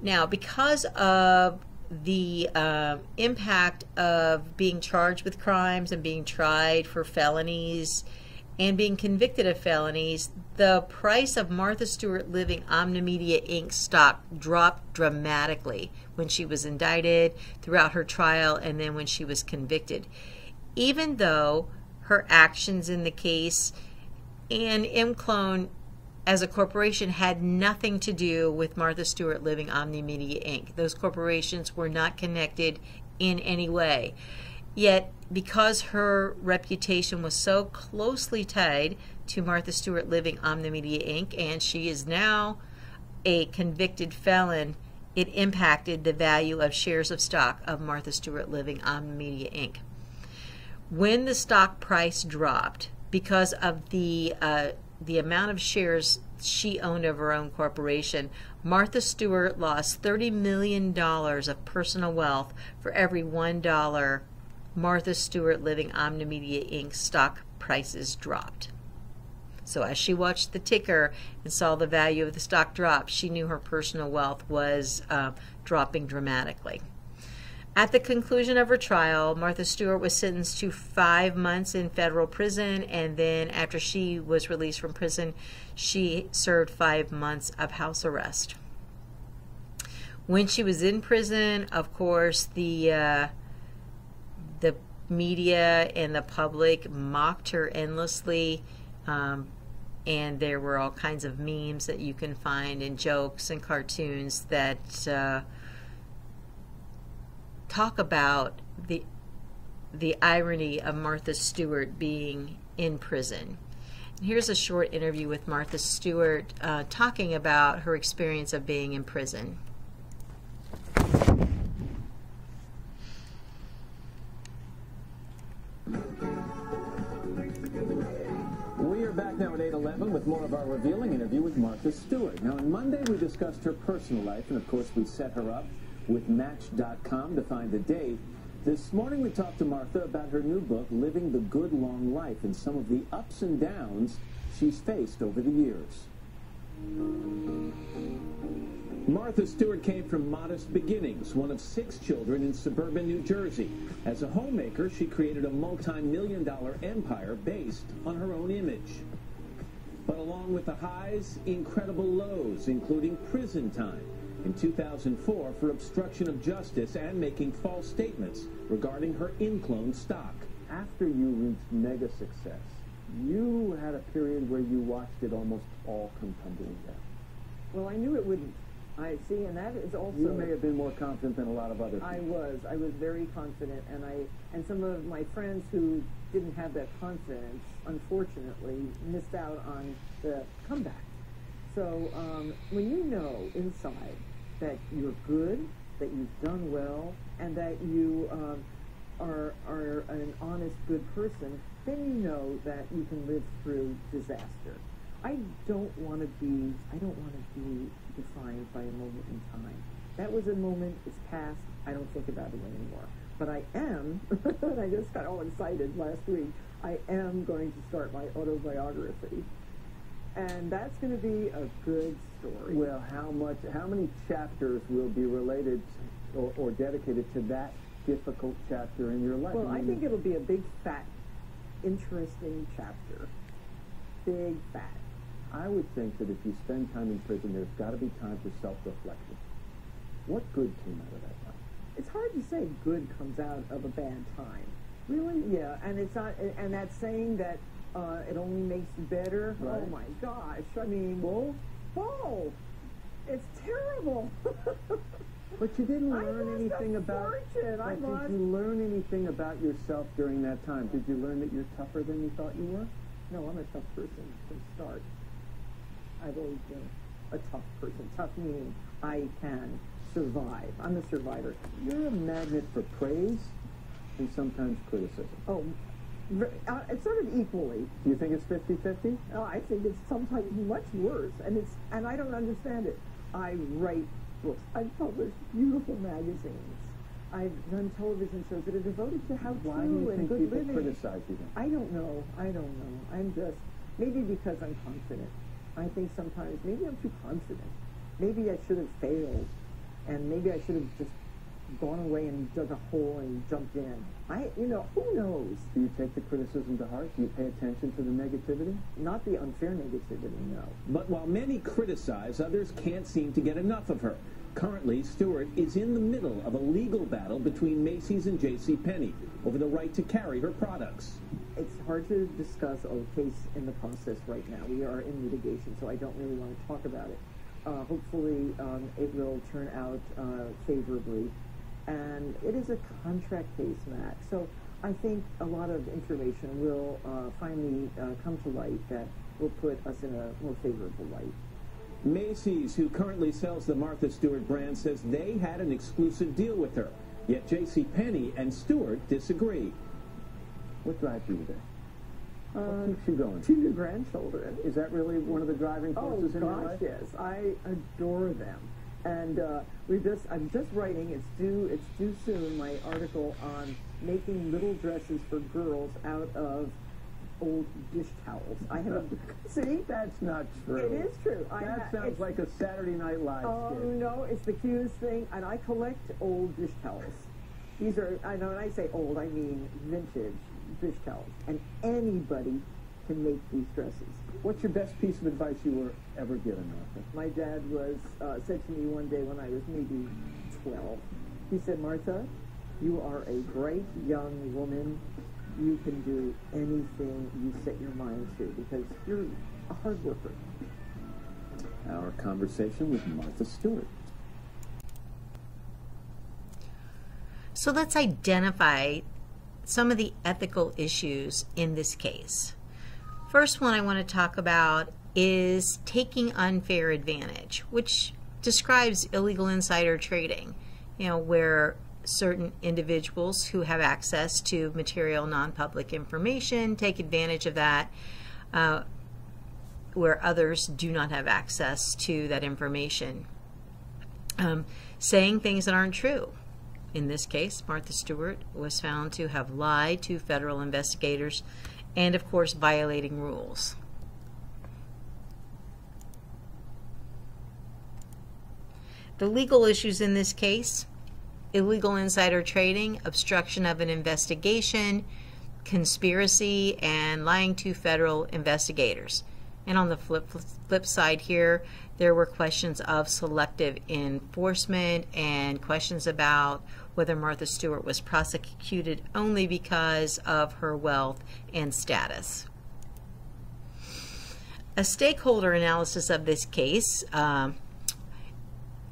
Now, because of the uh, impact of being charged with crimes and being tried for felonies and being convicted of felonies, the price of Martha Stewart Living Omnimedia Inc. stock dropped dramatically when she was indicted, throughout her trial, and then when she was convicted. Even though her actions in the case and ImClone as a corporation had nothing to do with Martha Stewart Living Omnimedia Inc. Those corporations were not connected in any way. Yet, because her reputation was so closely tied to Martha Stewart Living Omnimedia Inc., and she is now a convicted felon, it impacted the value of shares of stock of Martha Stewart Living Omnimedia Inc. When the stock price dropped, because of the uh, the amount of shares she owned of her own corporation, Martha Stewart lost $30 million of personal wealth for every $1 Martha Stewart Living Omnimedia Inc. stock prices dropped. So as she watched the ticker and saw the value of the stock drop, she knew her personal wealth was uh, dropping dramatically. At the conclusion of her trial, Martha Stewart was sentenced to five months in federal prison, and then after she was released from prison, she served five months of house arrest. When she was in prison, of course, the uh, the media and the public mocked her endlessly. Um, and there were all kinds of memes that you can find and jokes and cartoons that uh, talk about the the irony of Martha Stewart being in prison. Here's a short interview with Martha Stewart uh, talking about her experience of being in prison. Revealing interview with Martha Stewart. Now, on Monday, we discussed her personal life, and of course, we set her up with Match.com to find the date. This morning, we talked to Martha about her new book, Living the Good Long Life, and some of the ups and downs she's faced over the years. Martha Stewart came from modest beginnings, one of six children in suburban New Jersey. As a homemaker, she created a multi-million dollar empire based on her own image. But along with the highs, incredible lows, including prison time in 2004 for obstruction of justice and making false statements regarding her ImClone stock. After you reached mega success, you had a period where you watched it almost all come tumbling down. Well, I knew it wouldn't. I see, and that is also. You may have been more confident than a lot of other people. I was. I was very confident, and I and some of my friends who didn't have that confidence, unfortunately, missed out on the comeback. So um, when you know inside that you're good, that you've done well, and that you um, are are an honest, good person, then you know that you can live through disaster. I don't want to be. I don't want to be defined by a moment in time. That was a moment. It's past. I don't think about it anymore. But I am. and I just got all excited last week. I am going to start my autobiography, and that's going to be a good story. Well, how much? How many chapters will be related or, or dedicated to that difficult chapter in your life? Well, I mean, think it'll be a big, fat, interesting chapter. Big, fat. I would think that if you spend time in prison, there's got to be time for self-reflection. What good came out of that time? It's hard to say good comes out of a bad time. Really? Yeah, and it's not, and that saying that uh, it only makes you better. Right. Oh my gosh! I mean, Bull? bull. It's terrible. But you didn't learn anything about. fortune. Lost- did you learn anything about yourself during that time? Did you learn that you're tougher than you thought you were? no, I'm a tough person from start. I've always been a tough person. Tough meaning I can survive. I'm a survivor. You're a magnet for praise and sometimes criticism. Oh, uh, it's sort of equally. Do you think it's 50-50? Oh, I think it's sometimes much worse, and it's and I don't understand it. I write books. I've published beautiful magazines. I've done television shows that are devoted to how Why do you and think good people living. criticize you then? I don't know. I don't know. I'm just maybe because I'm confident. I think sometimes maybe I'm too confident. Maybe I should have failed, and maybe I should have just gone away and dug a hole and jumped in. I, you know, who knows? Do you take the criticism to heart? Do you pay attention to the negativity? Not the unfair negativity, no. But while many criticize, others can't seem to get enough of her. Currently, Stewart is in the middle of a legal battle between Macy's and J.C. Penney over the right to carry her products. It's hard to discuss a case in the process right now. We are in litigation, so I don't really want to talk about it. Uh, hopefully, um, it will turn out uh, favorably. And it is a contract case, Matt. So I think a lot of information will uh, finally uh, come to light that will put us in a more favorable light. Macy's, who currently sells the Martha Stewart brand, says they had an exclusive deal with her. Yet J.C. Penney and Stewart disagree. What drives you today? Uh, What keeps you going? two new grandchildren. Is that really one of the driving Oh forces in your gosh, life? yes, I adore them. And uh, we just, I'm just writing. It's due, it's due soon. My article on making little dresses for girls out of old dish towels. I have a see. That's not true. It is true. I That ha- sounds it's- like a Saturday Night Live Oh skit. no, it's the cutest thing. And I collect old dish towels. These are, I know when I say old, I mean vintage dish towels. And anybody can make these dresses. What's your best piece of advice you were ever given, Martha? My dad was uh, said to me one day when I was maybe 12. He said, "Martha, you are a bright young woman. You can do anything you set your mind to because you're a hard worker. Our conversation with Martha Stewart. So let's identify some of the ethical issues in this case. First one I want to talk about is taking unfair advantage, which describes illegal insider trading, you know, where certain individuals who have access to material non-public information take advantage of that uh, where others do not have access to that information. Um, saying things that aren't true. In this case, Martha Stewart was found to have lied to federal investigators and, of course, violating rules. The legal issues in this case illegal insider trading, obstruction of an investigation, conspiracy, and lying to federal investigators. And on the flip, flip side here, there were questions of selective enforcement and questions about whether Martha Stewart was prosecuted only because of her wealth and status. A stakeholder analysis of this case um,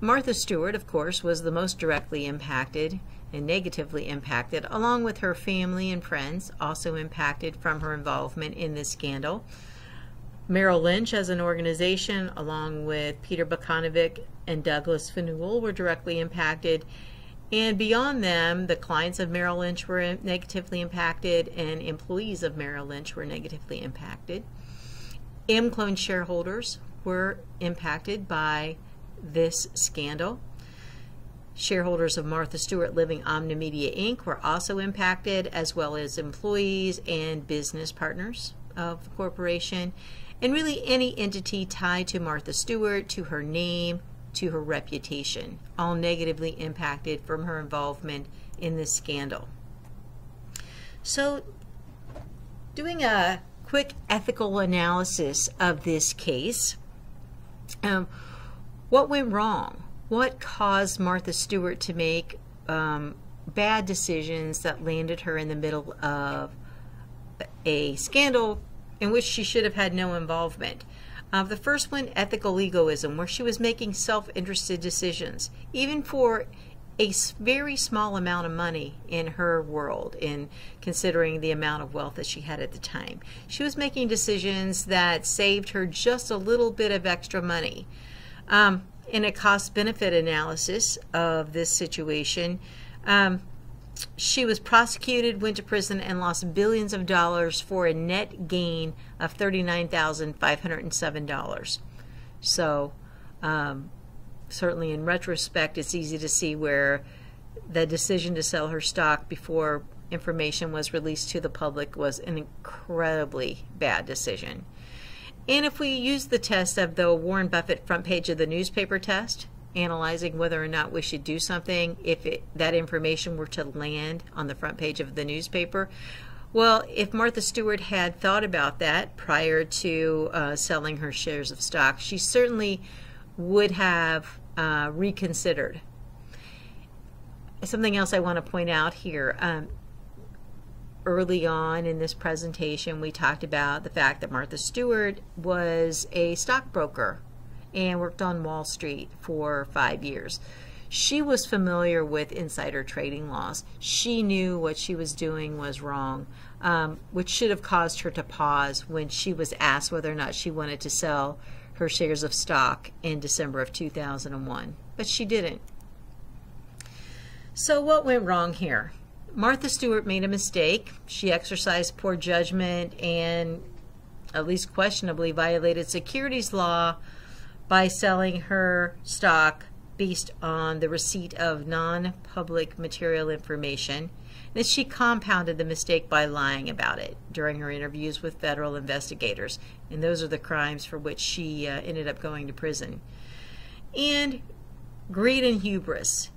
Martha Stewart, of course, was the most directly impacted and negatively impacted, along with her family and friends, also impacted from her involvement in this scandal. Merrill Lynch as an organization, along with Peter Bacanovic and Douglas Faneuil, were directly impacted. And beyond them, the clients of Merrill Lynch were negatively impacted, and employees of Merrill Lynch were negatively impacted. ImClone shareholders were impacted by this scandal. Shareholders of Martha Stewart Living Omnimedia Inc. were also impacted, as well as employees and business partners of the corporation, and really any entity tied to Martha Stewart, to her name, to her reputation, all negatively impacted from her involvement in this scandal. So, doing a quick ethical analysis of this case, um, what went wrong? What caused Martha Stewart to make um, bad decisions that landed her in the middle of a scandal in which she should have had no involvement? Uh, the first one, ethical egoism, where she was making self interested decisions, even for a very small amount of money in her world, in considering the amount of wealth that she had at the time. She was making decisions that saved her just a little bit of extra money. Um, in a cost benefit analysis of this situation, um, she was prosecuted, went to prison, and lost billions of dollars for a net gain of $39,507. So, um, certainly in retrospect, it's easy to see where the decision to sell her stock before information was released to the public was an incredibly bad decision. And if we use the test of the Warren Buffett front page of the newspaper test, analyzing whether or not we should do something if it, that information were to land on the front page of the newspaper, well, if Martha Stewart had thought about that prior to uh, selling her shares of stock, she certainly would have uh, reconsidered. Something else I want to point out here. Um, early on in this presentation, we talked about the fact that Martha Stewart was a stockbroker and worked on Wall Street for five years. She was familiar with insider trading laws. She knew what she was doing was wrong, um, which should have caused her to pause when she was asked whether or not she wanted to sell her shares of stock in December of 2001. But she didn't. So, what went wrong here? Martha Stewart made a mistake. She exercised poor judgment and, at least questionably, violated securities law by selling her stock based on the receipt of non public material information. And she compounded the mistake by lying about it during her interviews with federal investigators. And those are the crimes for which she uh, ended up going to prison. And greed and hubris.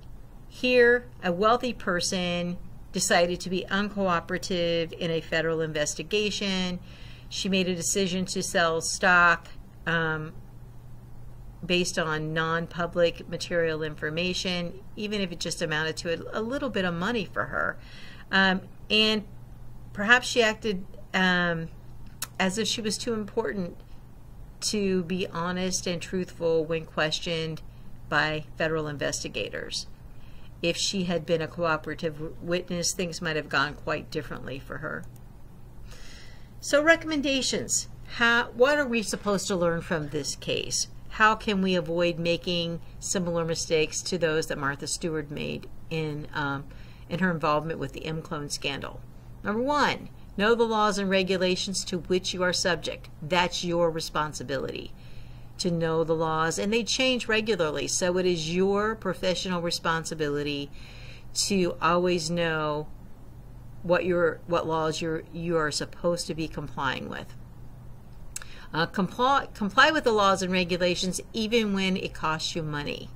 Here, a wealthy person decided to be uncooperative in a federal investigation. She made a decision to sell stock um, based on non-public material information, even if it just amounted to a, a little bit of money for her. Um, and perhaps she acted um, as if she was too important to be honest and truthful when questioned by federal investigators. If she had been a cooperative witness, things might have gone quite differently for her. So, recommendations. How, what are we supposed to learn from this case? How can we avoid making similar mistakes to those that Martha Stewart made in, um, in her involvement with the ImClone scandal? Number one, know the laws and regulations to which you are subject. That's your responsibility to know the laws, and they change regularly. So it is your professional responsibility to always know what your what laws you're you are supposed to be complying with. Uh, comply comply with the laws and regulations even when it costs you money.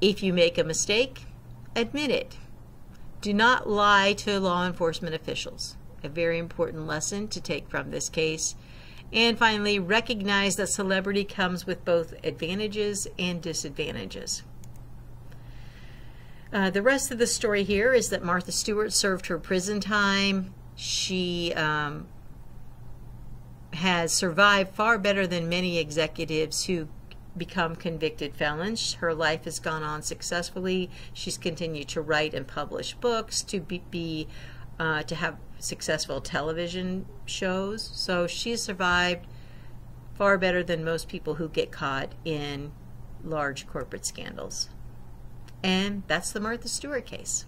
If you make a mistake, admit it. Do not lie to law enforcement officials. A very important lesson to take from this case. And finally, recognize that celebrity comes with both advantages and disadvantages. Uh, the rest of the story here is that Martha Stewart served her prison time. She um, has survived far better than many executives who become convicted felons. Her life has gone on successfully. She's continued to write and publish books, to be, be uh, to have successful television shows. So she's survived far better than most people who get caught in large corporate scandals. And that's the Martha Stewart case.